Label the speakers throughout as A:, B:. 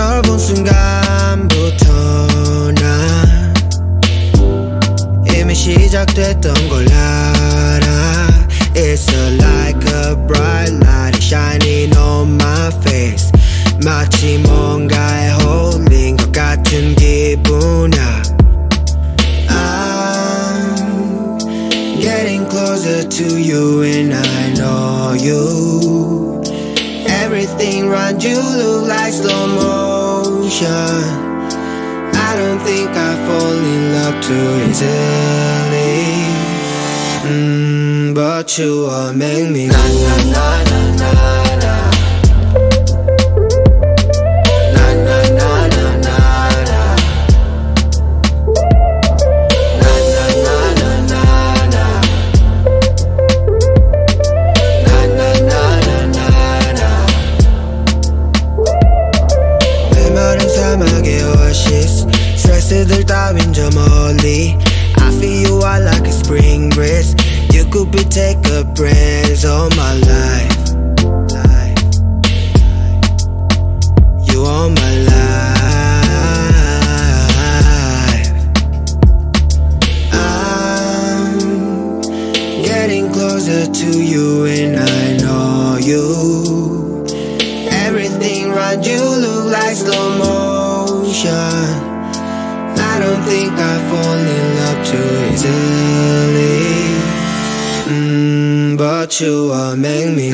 A: 널 본 순간부터 난 이미 시작됐던 걸 알아 It's a like a bright light shining on my face 마치 뭔가에 홀린 것 같은 기분이야 I'm getting closer to you and I know you Everything around you look like slow motion. I don't think I fall in love too easily. Mm, But you are make me na na na this. Stresses are driving Jamali I feel you are like a spring breeze. You could be take a breath all my life. You're my life. I'm getting closer to you and I know you. Everything around you fall in love too easily mm, But you are make me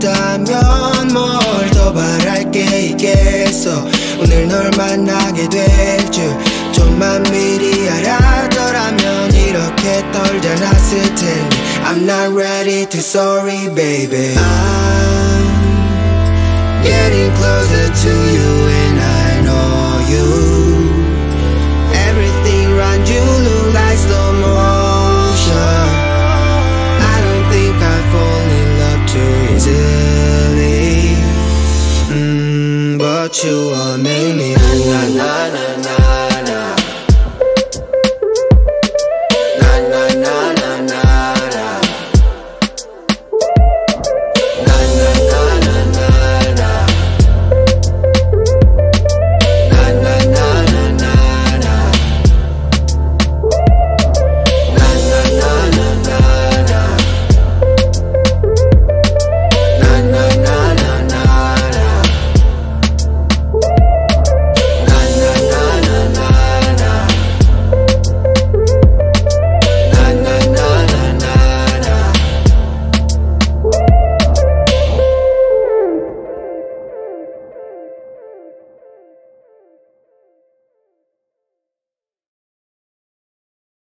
A: 있다면 뭘 더 바랄 게 있겠어 오늘 널 만나게 될 줄 좀만 미리 알았더라면 이렇게 떨지 않았을 텐데 I'm not ready to sorry baby I'm getting closer to you and I know you Everything mm, you are